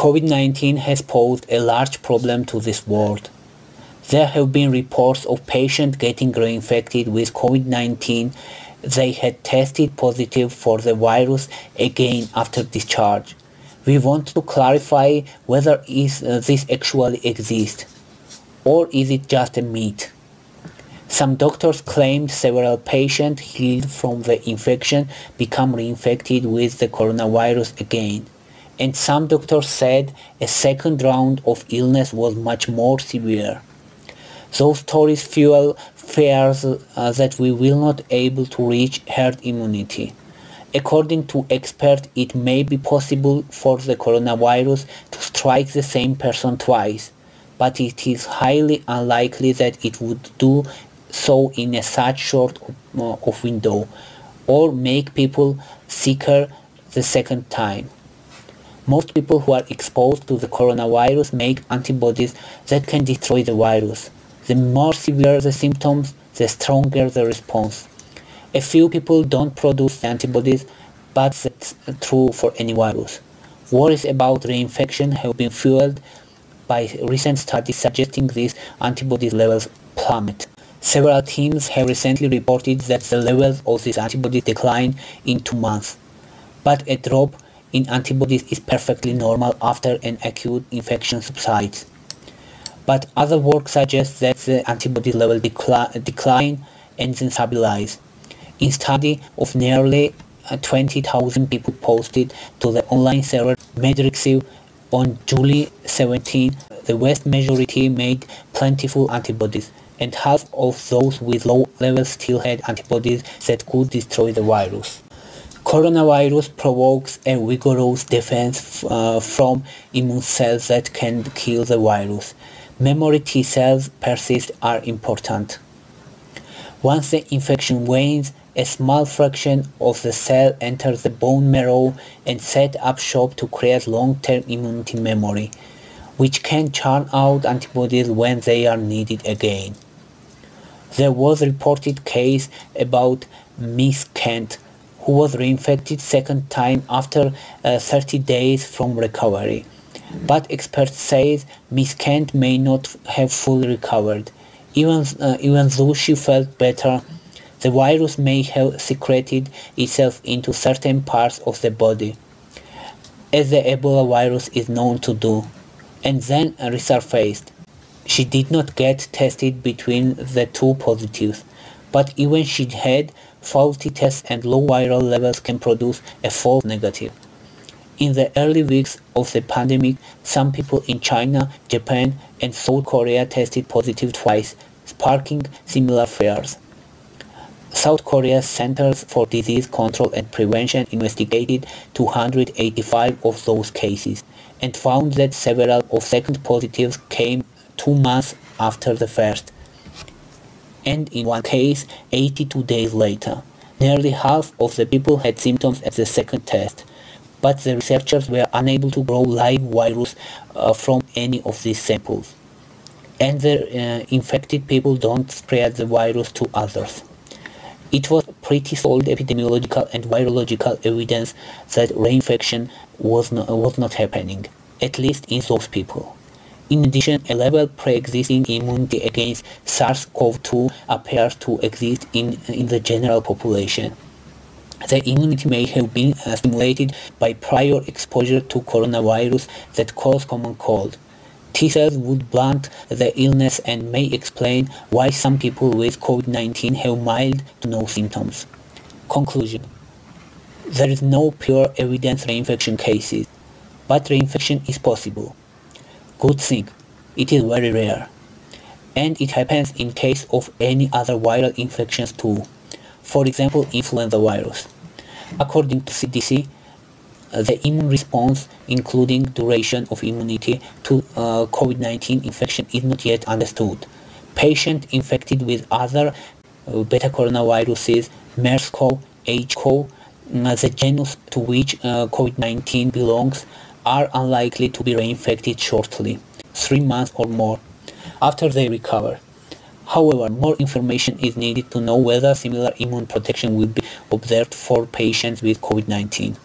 COVID-19 has posed a large problem to this world. There have been reports of patients getting reinfected with COVID-19 they had tested positive for the virus again after discharge. We want to clarify whether is, uh, this actually exists or is it just a myth. Some doctors claimed several patients healed from the infection become reinfected with the coronavirus again. And some doctors said a second round of illness was much more severe. Those stories fuel fears uh, that we will not able to reach herd immunity. According to experts, it may be possible for the coronavirus to strike the same person twice, but it is highly unlikely that it would do so in a such short uh, of window or make people sicker the second time. Most people who are exposed to the coronavirus make antibodies that can destroy the virus. The more severe the symptoms, the stronger the response. A few people don't produce antibodies, but that's true for any virus. Worries about reinfection have been fueled by recent studies suggesting these antibody levels plummet. Several teams have recently reported that the levels of these antibodies decline in two months. But a drop in antibodies is perfectly normal after an acute infection subsides but other work suggests that the antibody level decli decline and then stabilize. In study of nearly uh, 20,000 people posted to the online server medRxiv on July 17, the vast majority made plentiful antibodies, and half of those with low levels still had antibodies that could destroy the virus. Coronavirus provokes a vigorous defense uh, from immune cells that can kill the virus memory T cells persist are important. Once the infection wanes, a small fraction of the cell enters the bone marrow and set up shop to create long-term immunity memory, which can churn out antibodies when they are needed again. There was a reported case about Miss Kent, who was reinfected second time after uh, 30 days from recovery but experts say Miss Kent may not have fully recovered. Even, uh, even though she felt better, the virus may have secreted itself into certain parts of the body, as the Ebola virus is known to do, and then resurfaced. She did not get tested between the two positives, but even she had faulty tests and low viral levels can produce a false negative. In the early weeks of the pandemic, some people in China, Japan, and South Korea tested positive twice, sparking similar fears. South Korea's Centers for Disease Control and Prevention investigated 285 of those cases and found that several of second positives came two months after the first, and in one case 82 days later. Nearly half of the people had symptoms at the second test but the researchers were unable to grow live virus uh, from any of these samples. And the uh, infected people don't spread the virus to others. It was pretty solid epidemiological and virological evidence that reinfection was was not happening, at least in those people. In addition, a level pre-existing immunity against SARS-CoV-2 appears to exist in, in the general population. The immunity may have been uh, stimulated by prior exposure to coronavirus that cause common cold. T-cells would blunt the illness and may explain why some people with COVID-19 have mild to no symptoms. Conclusion There is no pure evidence reinfection cases, but reinfection is possible. Good thing, it is very rare. And it happens in case of any other viral infections too for example influenza virus. According to CDC, the immune response, including duration of immunity to uh, COVID-19 infection is not yet understood. Patients infected with other uh, beta coronaviruses, MERS-CoV, HCoV, uh, the genus to which uh, COVID-19 belongs, are unlikely to be reinfected shortly, three months or more, after they recover. However, more information is needed to know whether similar immune protection will be observed for patients with COVID-19.